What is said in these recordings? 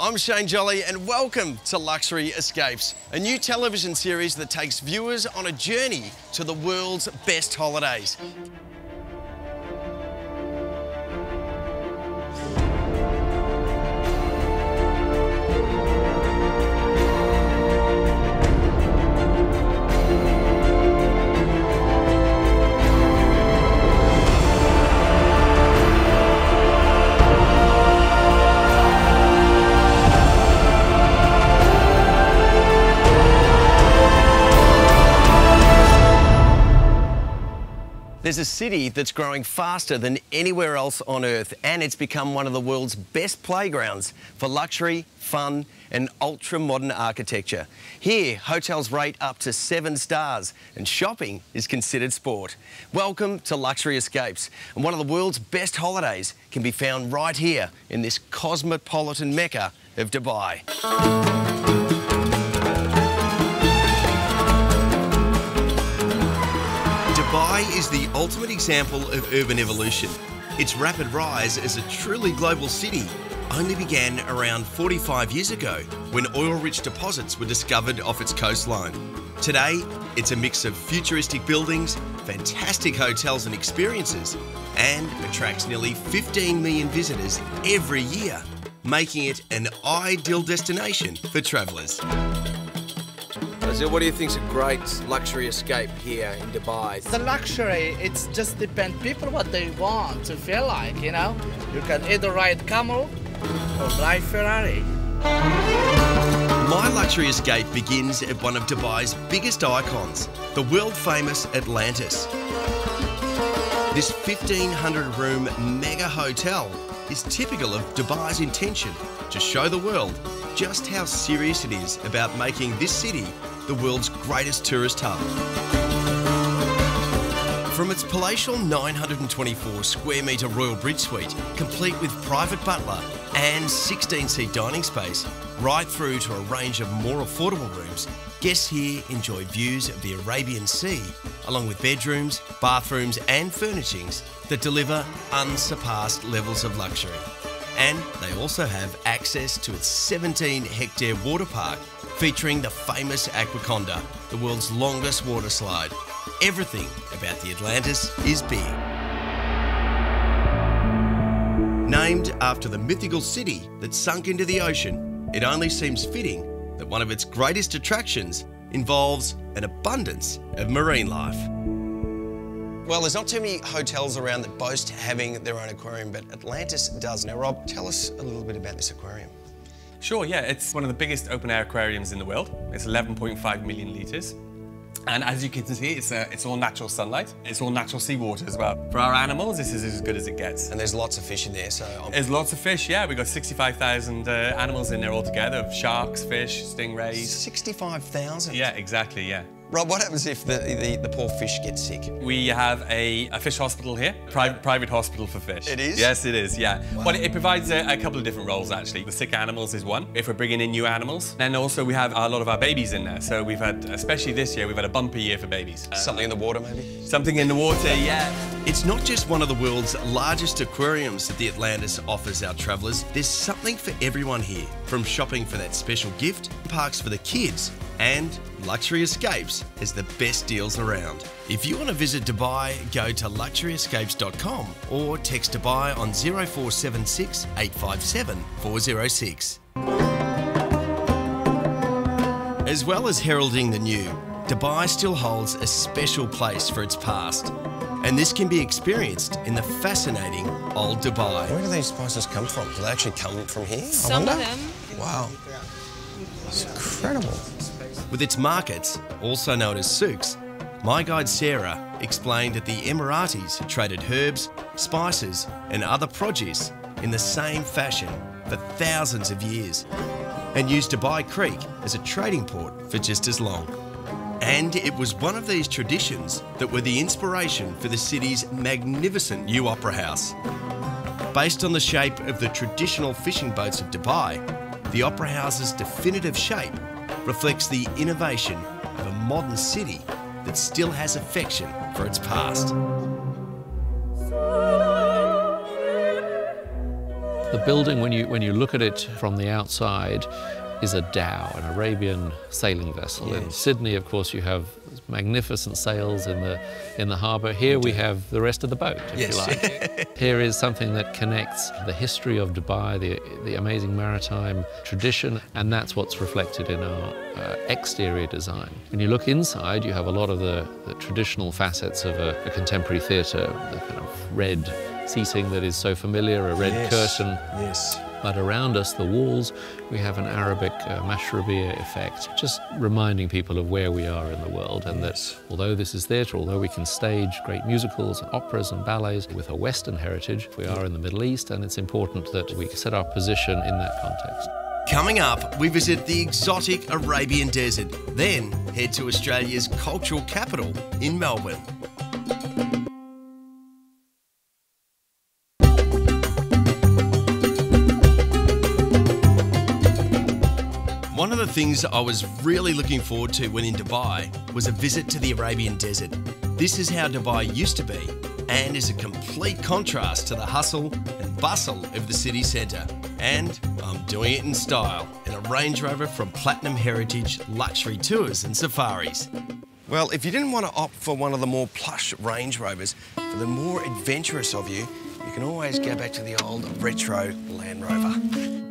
I'm Shane Jolley and welcome to Luxury Escapes, a new television series that takes viewers on a journey to the world's best holidays. There's a city that's growing faster than anywhere else on Earth, and it's become one of the world's best playgrounds for luxury, fun, and ultra modern architecture. Here, hotels rate up to seven stars, and shopping is considered sport. Welcome to Luxury Escapes, and one of the world's best holidays can be found right here in this cosmopolitan mecca of Dubai. Dubai is the ultimate example of urban evolution. Its rapid rise as a truly global city only began around 45 years ago when oil-rich deposits were discovered off its coastline. Today, it's a mix of futuristic buildings, fantastic hotels and experiences, and attracts nearly 15 million visitors every year, making it an ideal destination for travellers. Brazil, what do you think is a great luxury escape here in Dubai? The luxury, it's just depend people what they want to feel like, you know. You can either ride camel or drive Ferrari. My luxury escape begins at one of Dubai's biggest icons, the world famous Atlantis. This 1500 room mega hotel is typical of Dubai's intention to show the world just how serious it is about making this city the world's greatest tourist hub. From its palatial 924 square metre Royal Bridge Suite, complete with private butler and 16 seat dining space, right through to a range of more affordable rooms, guests here enjoy views of the Arabian Sea, along with bedrooms, bathrooms, and furnishings that deliver unsurpassed levels of luxury. And they also have access to its 17 hectare water park featuring the famous Aquaconda, the world's longest water slide. Everything about the Atlantis is big. Named after the mythical city that sunk into the ocean, it only seems fitting that one of its greatest attractions involves an abundance of marine life. Well, there's not too many hotels around that boast having their own aquarium, but Atlantis does. Now, Rob, tell us a little bit about this aquarium. Sure, yeah, it's one of the biggest open air aquariums in the world. It's 11.5 million litres. And as you can see, it's, uh, it's all natural sunlight. It's all natural seawater as well. For our animals, this is as good as it gets. And there's lots of fish in there, so... I'm... There's lots of fish, yeah. We've got 65,000 uh, animals in there altogether, sharks, fish, stingrays. 65,000? Yeah, exactly, yeah. Rob, what happens if the, the, the, poor fish get sick? We have a, a fish hospital here, private, private hospital for fish. It is? Yes, it is, yeah. Wow. Well, it provides a, a, couple of different roles, actually. The sick animals is one, if we're bringing in new animals. And also we have a lot of our babies in there. So we've had, especially this year, we've had a bumper year for babies. Uh, something in the water, maybe? Something in the water, yeah. It's not just one of the world's largest aquariums that the Atlantis offers our travellers. There's something for everyone here. From shopping for that special gift, parks for the kids, and Luxury Escapes is the best deals around. If you want to visit Dubai, go to luxuryescapes.com or text Dubai on 0476 857 406. As well as heralding the new, Dubai still holds a special place for its past. And this can be experienced in the fascinating Old Dubai. Where do these spices come from? Do they actually come from here? Some of them. Wow. It's incredible. With its markets, also known as souks, my guide Sarah explained that the Emiratis traded herbs, spices, and other produce in the same fashion for thousands of years and used Dubai Creek as a trading port for just as long. And it was one of these traditions that were the inspiration for the city's magnificent new opera house. Based on the shape of the traditional fishing boats of Dubai, the opera house's definitive shape reflects the innovation of a modern city that still has affection for its past. The building, when you, when you look at it from the outside, is a dhow, an Arabian sailing vessel. In Sydney, of course, you have magnificent sails in the, in the harbour. Here we have the rest of the boat, if Yes. you like. Here is something that connects the history of Dubai, the, the amazing maritime tradition, and that's what's reflected in our uh, exterior design. When you look inside, you have a lot of the, the traditional facets of a, a contemporary theatre, the kind of red seating that is so familiar, a red curtain. Yes. But around us, the walls, we have an Arabic uh, mashrabiyah effect, just reminding people of where we are in the world and that although this is theatre, although we can stage great musicals, and operas and ballets with a Western heritage, we are in the Middle East and it's important that we set our position in that context. Coming up, we visit the exotic Arabian Desert, then head to Australia's cultural capital in Melbourne. One of the things I was really looking forward to when in Dubai was a visit to the Arabian Desert. This is how Dubai used to be and is a complete contrast to the hustle and bustle of the city centre. And I'm doing it in style in a Range Rover from Platinum Heritage Luxury Tours and Safaris. Well, if you didn't want to opt for one of the more plush Range Rovers, for the more adventurous of you, you can always go back to the old retro Land Rover.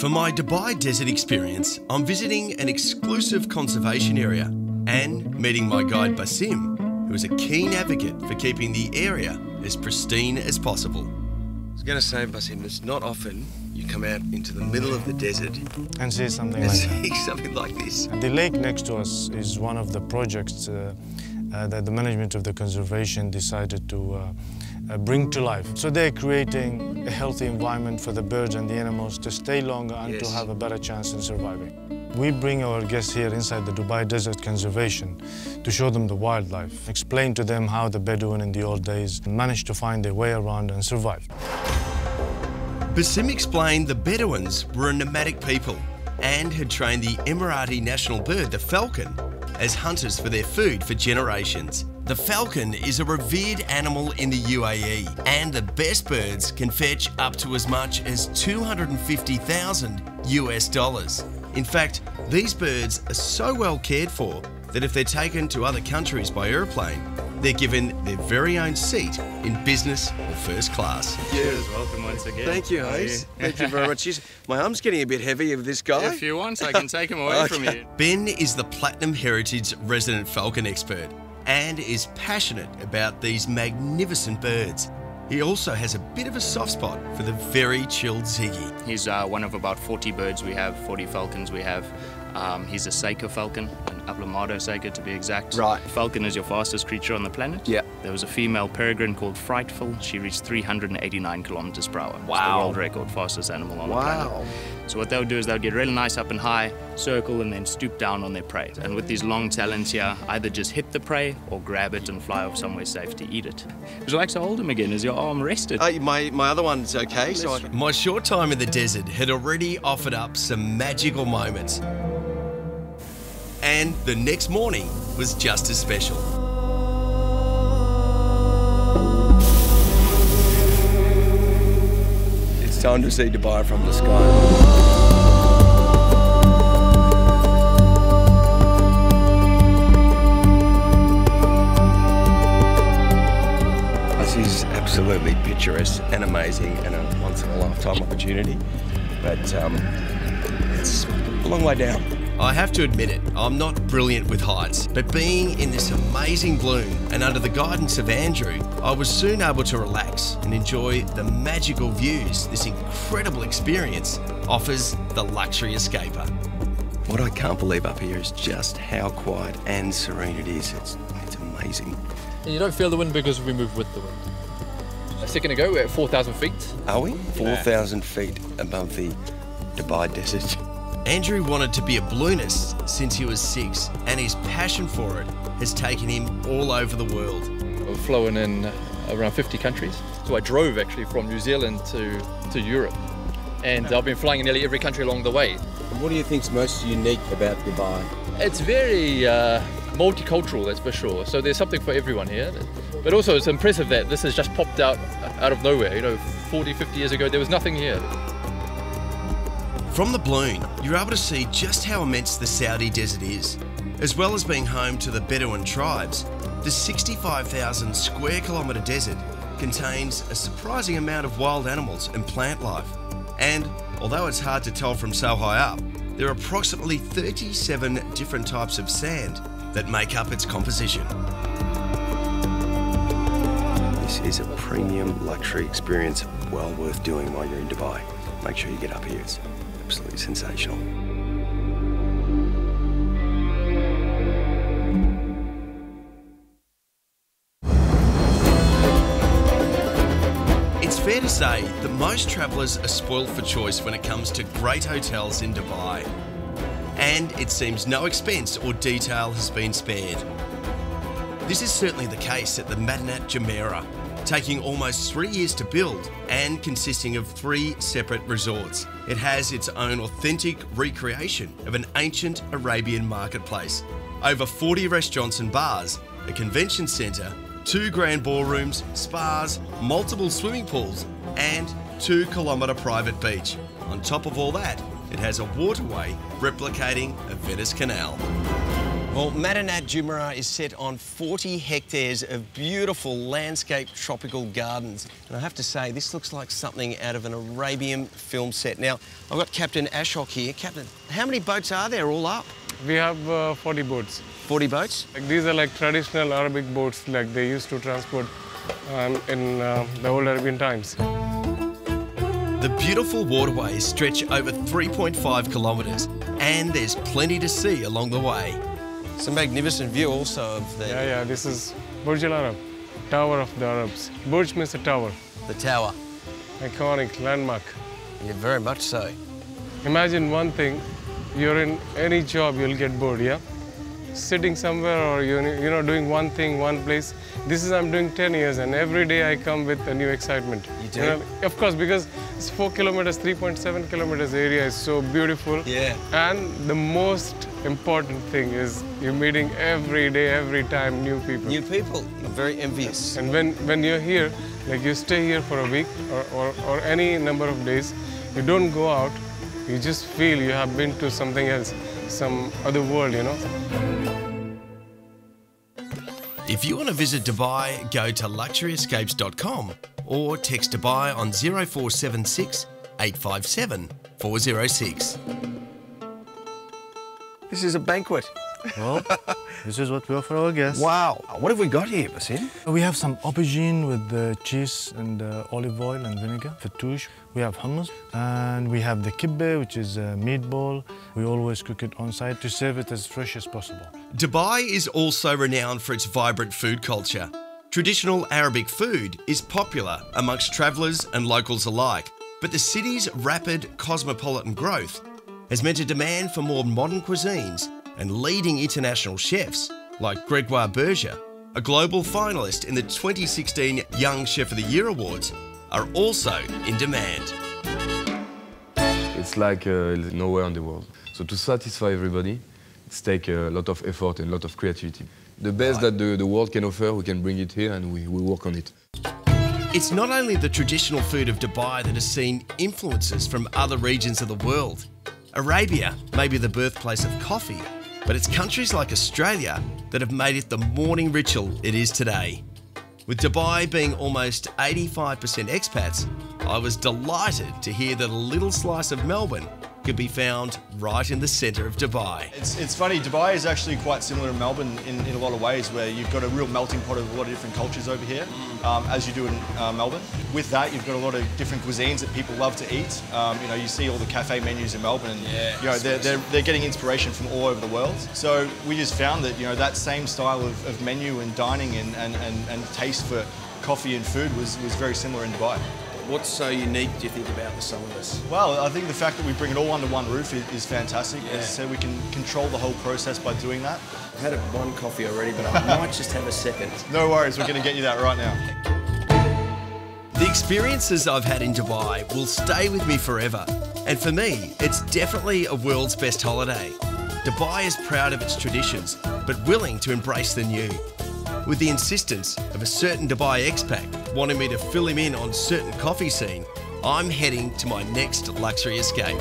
For my Dubai desert experience, I'm visiting an exclusive conservation area and meeting my guide Basim, who is a keen advocate for keeping the area as pristine as possible. I was going to say, Basim, it's not often you come out into the middle of the desert and see something and like that. see something like this. The lake next to us is one of the projects uh, uh, that the management of the conservation decided to uh, Uh, bring to life. So they're creating a healthy environment for the birds and the animals to stay longer and to have a better chance in surviving. We bring our guests here inside the Dubai Desert Conservation to show them the wildlife, explain to them how the Bedouin in the old days managed to find their way around and survive. Basim explained the Bedouins were a nomadic people and had trained the Emirati national bird, the falcon, as hunters for their food for generations. The falcon is a revered animal in the UAE, and the best birds can fetch up to as much as 250,000 US dollars. In fact, these birds are so well cared for that if they're taken to other countries by aeroplane, they're given their very own seat in business or first class. Cheers, welcome once again. Thank you, How Hayes. Thank you very much. Jeez, my arm's getting a bit heavy of this guy. If you want, I can take him away from you. Ben is the Platinum Heritage resident falcon expert and is passionate about these magnificent birds. He also has a bit of a soft spot for the very chilled Ziggy. He's uh, one of about 40 birds we have, 40 falcons we have. Um, he's a Saker falcon, an Aplomado Saker to be exact. Right. Falcon is your fastest creature on the planet. Yeah. There was a female peregrine called Frightful. She reached 389 kilometers per hour. It's the Wow. world record fastest animal on the planet. Wow. Planet. So what they'll do is they'll get really nice up and high, circle, and then stoop down on their prey. And with these long talons here, either just hit the prey or grab it and fly off somewhere safe to eat it. Would you like to hold him again? Is your arm rested? Uh, my, my other one's okay. So I, my short time in the desert had already offered up some magical moments. And the next morning was just as special. It's time to see Dubai from the sky. This is absolutely picturesque and amazing and a once in a lifetime opportunity. But um, it's a long way down. I have to admit it, I'm not brilliant with heights, but being in this amazing bloom and under the guidance of Andrew, I was soon able to relax and enjoy the magical views this incredible experience offers the luxury escaper. What I can't believe up here is just how quiet and serene it is. It's, it's amazing. And you don't feel the wind because we move with the wind. A second ago, we're at 4,000 feet. Are we? 4,000 feet above the Dubai desert. Andrew wanted to be a balloonist since he was six, and his passion for it has taken him all over the world. We've flown in uh, around 50 countries. So I drove actually from New Zealand to, to Europe. And I've been flying in nearly every country along the way. What do you think's most unique about Dubai? It's very uh, multicultural, that's for sure. So there's something for everyone here. But also it's impressive that this has just popped out out of nowhere. You know, 40, 50 years ago there was nothing here. From the balloon, you're able to see just how immense the Saudi desert is. As well as being home to the Bedouin tribes, the 65,000 square kilometre desert contains a surprising amount of wild animals and plant life. And although it's hard to tell from so high up, there are approximately 37 different types of sand that make up its composition. This is a premium luxury experience well worth doing while you're in Dubai. Make sure you get up here. It's absolutely sensational. It's fair to say that most travellers are spoiled for choice when it comes to great hotels in Dubai. And it seems no expense or detail has been spared. This is certainly the case at the Madinat Jumeirah, taking almost three years to build and consisting of three separate resorts. It has its own authentic recreation of an ancient Arabian marketplace, over 40 restaurants and bars, a convention centre, two grand ballrooms, spas, multiple swimming pools, and two kilometre private beach. On top of all that, it has a waterway replicating a Venice canal. Well, Madinat Jumeirah is set on 40 hectares of beautiful landscape tropical gardens. And I have to say, this looks like something out of an Arabian film set. Now, I've got Captain Ashok here. Captain, how many boats are there all up? We have uh, 40 boats. 40 boats? Like these are like traditional Arabic boats, like they used to transport um, in uh, the old Arabian times. The beautiful waterways stretch over 3.5 kilometres, and there's plenty to see along the way. It's a magnificent view also of the, Yeah, yeah, this is Burj Al Arab, Tower of the Arabs. Burj means a tower, the tower. iconic landmark. Yeah, very much so. Imagine one thing, you're in any job, you'll get bored, yeah? Sitting somewhere or you you know doing one thing, one place. This is I'm doing 10 years, and every day I come with a new excitement. You do? know, of course, because it's four kilometers, 3.7 kilometers area is so beautiful. Yeah. And the most important thing is you're meeting every day, every time new people. New people. I'm very envious. And when, when you're here, like you stay here for a week or, or, or any number of days, you don't go out, you just feel you have been to something else, some other world, you know? If you want to visit Dubai, go to luxuryescapes.com or text Dubai on 0476 857 406. This is a banquet. Well, this is what we offer our guests. Wow. What have we got here, Basim? We have some aubergine with the cheese and uh, olive oil and vinegar, fattoush. We have hummus and we have the kibbeh, which is a meatball. We always cook it on site to serve it as fresh as possible. Dubai is also renowned for its vibrant food culture. Traditional Arabic food is popular amongst travellers and locals alike, but the city's rapid cosmopolitan growth has meant a demand for more modern cuisines and leading international chefs like Gregoire Berger, a global finalist in the 2016 Young Chef of the Year Awards, are also in demand. It's like uh, nowhere in the world. So to satisfy everybody, it's take a lot of effort and a lot of creativity. The best that the, the world can offer, we can bring it here and we, we work on it. It's not only the traditional food of Dubai that has seen influences from other regions of the world. Arabia may be the birthplace of coffee, but it's countries like Australia that have made it the morning ritual it is today. With Dubai being almost 85% expats, I was delighted to hear that a little slice of Melbourne could be found right in the centre of Dubai. It's, it's funny, Dubai is actually quite similar to Melbourne in, in a lot of ways where you've got a real melting pot of a lot of different cultures over here, um, as you do in uh, Melbourne. With that, you've got a lot of different cuisines that people love to eat. Um, you know, you see all the cafe menus in Melbourne and, Yeah, you know, they're, they're, they're getting inspiration from all over the world. So we just found that, you know, that same style of, of menu and dining and, and, and, and taste for coffee and food was, was very similar in Dubai. What's so unique, do you think, about the some? Well, I think the fact that we bring it all under one roof is, is fantastic. As I said, we can control the whole process by doing that. I've had a, one coffee already, but I might just have a second. No worries, we're going to get you that right now. The experiences I've had in Dubai will stay with me forever. And for me, it's definitely a world's best holiday. Dubai is proud of its traditions, but willing to embrace the new. With the insistence of a certain Dubai expat wanting me to fill him in on certain coffee scene, I'm heading to my next luxury escape.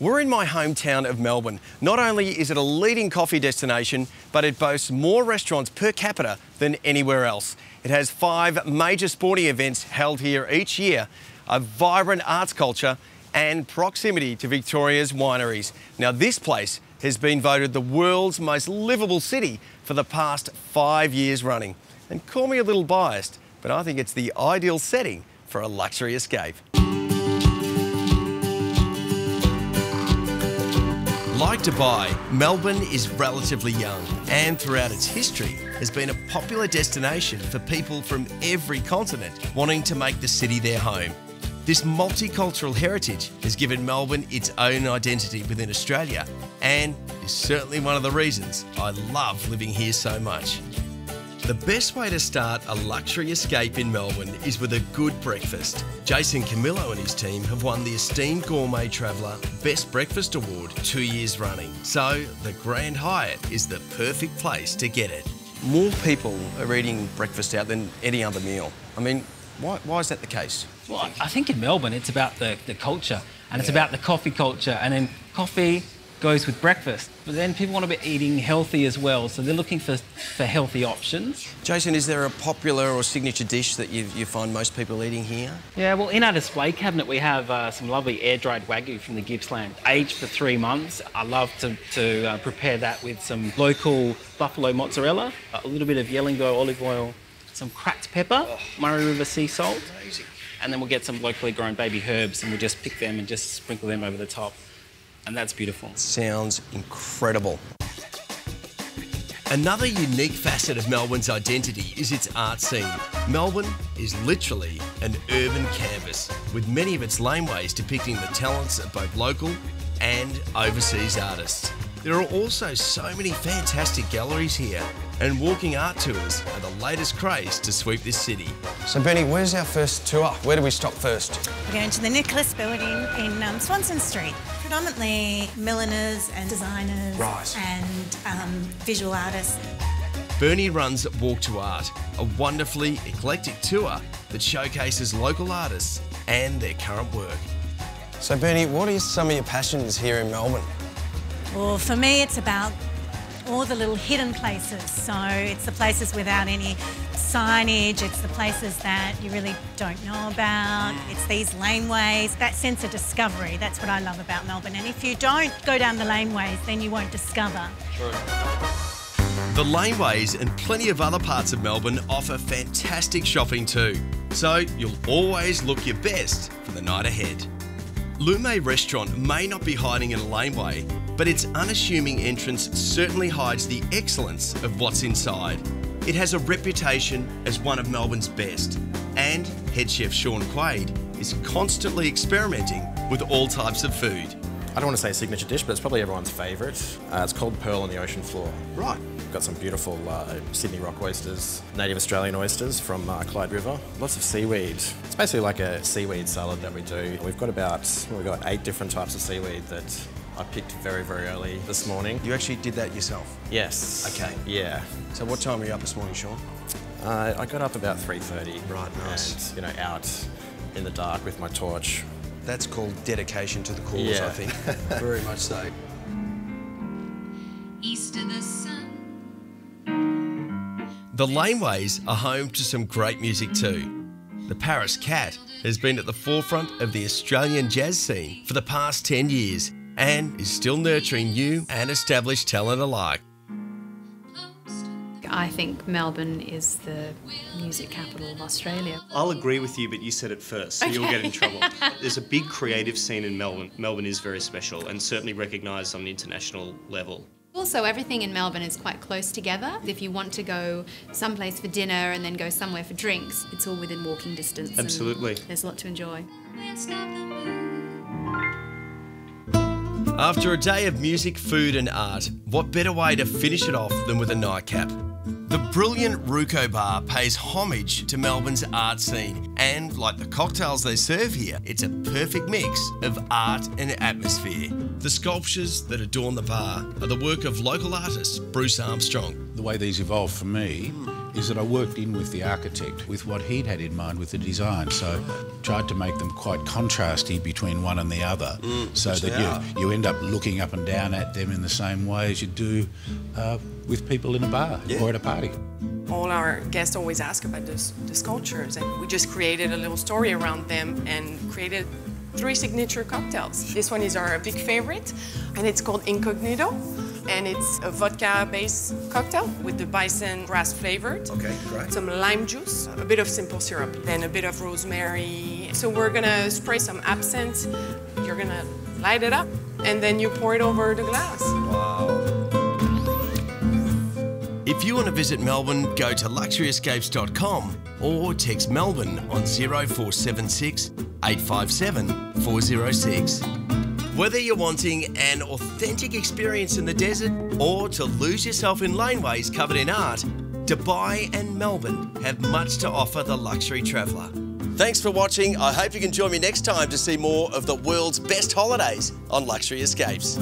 We're in my hometown of Melbourne. Not only is it a leading coffee destination, but it boasts more restaurants per capita than anywhere else. It has five major sporting events held here each year, a vibrant arts culture, and proximity to Victoria's wineries. Now, this place has been voted the world's most livable city for the past five years running. And call me a little biased, but I think it's the ideal setting for a luxury escape. Like Dubai, Melbourne is relatively young and throughout its history has been a popular destination for people from every continent wanting to make the city their home. This multicultural heritage has given Melbourne its own identity within Australia and is certainly one of the reasons I love living here so much. The best way to start a luxury escape in Melbourne is with a good breakfast. Jason Camillo and his team have won the esteemed Gourmet Traveller Best Breakfast Award two years running. So the Grand Hyatt is the perfect place to get it. More people are eating breakfast out than any other meal. I mean, why, why is that the case? Well, I think in Melbourne it's about the, the culture and it's about the coffee culture and then coffee goes with breakfast. But then people want to be eating healthy as well, so they're looking for, for healthy options. Jason, is there a popular or signature dish that you, you find most people eating here? Yeah, well, in our display cabinet we have uh, some lovely air-dried wagyu from the Gippsland, aged for three months. I love to, to uh, prepare that with some local buffalo mozzarella, a little bit of Yellingbo olive oil, some cracked pepper, Murray River sea salt, and then we'll get some locally grown baby herbs and we'll just pick them and just sprinkle them over the top and that's beautiful. Sounds incredible. Another unique facet of Melbourne's identity is its art scene. Melbourne is literally an urban canvas, with many of its laneways depicting the talents of both local and overseas artists. There are also so many fantastic galleries here, and walking art tours are the latest craze to sweep this city. So, Bernie, where's our first tour? Where do we stop first? We're going to the Nicholas Building in um, Swanston Street. Predominantly milliners and designers right. and um, visual artists. Bernie runs Walk to Art, a wonderfully eclectic tour that showcases local artists and their current work. So, Bernie, what are some of your passions here in Melbourne? Well, for me, it's about all the little hidden places. So it's the places without any signage, it's the places that you really don't know about, it's these laneways, that sense of discovery. That's what I love about Melbourne. And if you don't go down the laneways, then you won't discover. True. The laneways and plenty of other parts of Melbourne offer fantastic shopping too. So you'll always look your best for the night ahead. Lume Restaurant may not be hiding in a laneway, but its unassuming entrance certainly hides the excellence of what's inside. It has a reputation as one of Melbourne's best, and head chef Shaun Quade is constantly experimenting with all types of food. I don't want to say signature dish, but it's probably everyone's favourite. Uh, it's called Pearl on the Ocean Floor. Right. We've got some beautiful uh, Sydney rock oysters, native Australian oysters from uh, Clyde River. Lots of seaweed. It's basically like a seaweed salad that we do. We've got about, we've got eight different types of seaweed that I picked very, very early this morning. You actually did that yourself? Yes. Okay. Yeah. So what time were you up this morning, Shaun? Uh, I got up about 3.30. Right, nice. And, you know, out in the dark with my torch. That's called dedication to the cause, Yeah. I think. Very much so. East of the sun. The laneways are home to some great music too. The Paris Cat has been at the forefront of the Australian jazz scene for the past 10 years and is still nurturing new and established talent alike. I think Melbourne is the music capital of Australia. I'll agree with you, but you said it first, so you'll get in trouble. There's a big creative scene in Melbourne. Melbourne is very special and certainly recognised on an international level. Also, everything in Melbourne is quite close together. If you want to go someplace for dinner and then go somewhere for drinks, it's all within walking distance. Absolutely. There's a lot to enjoy. After a day of music, food, and art, what better way to finish it off than with a nightcap? The brilliant Ruco Bar pays homage to Melbourne's art scene, and like the cocktails they serve here, it's a perfect mix of art and atmosphere. The sculptures that adorn the bar are the work of local artist Bruce Armstrong. The way these evolved for me is that I worked in with the architect with what he'd had in mind with the design. So tried to make them quite contrasty between one and the other so that you, you end up looking up and down at them in the same way as you do uh, with people in a bar or at a party. All our guests always ask about the, the sculptures, and we just created a little story around them and created three signature cocktails. This one is our big favorite, and it's called Incognito. And it's a vodka-based cocktail with the bison grass flavored. Okay, great. Some lime juice, a bit of simple syrup, then a bit of rosemary. So we're gonna spray some absinthe. You're gonna light it up, and then you pour it over the glass. Wow. If you want to visit Melbourne, go to luxuryescapes.com or text Melbourne on 0476 857 406. Whether you're wanting an authentic experience in the desert or to lose yourself in laneways covered in art, Dubai and Melbourne have much to offer the luxury traveller. Thanks for watching. I hope you can join me next time to see more of the world's best holidays on Luxury Escapes.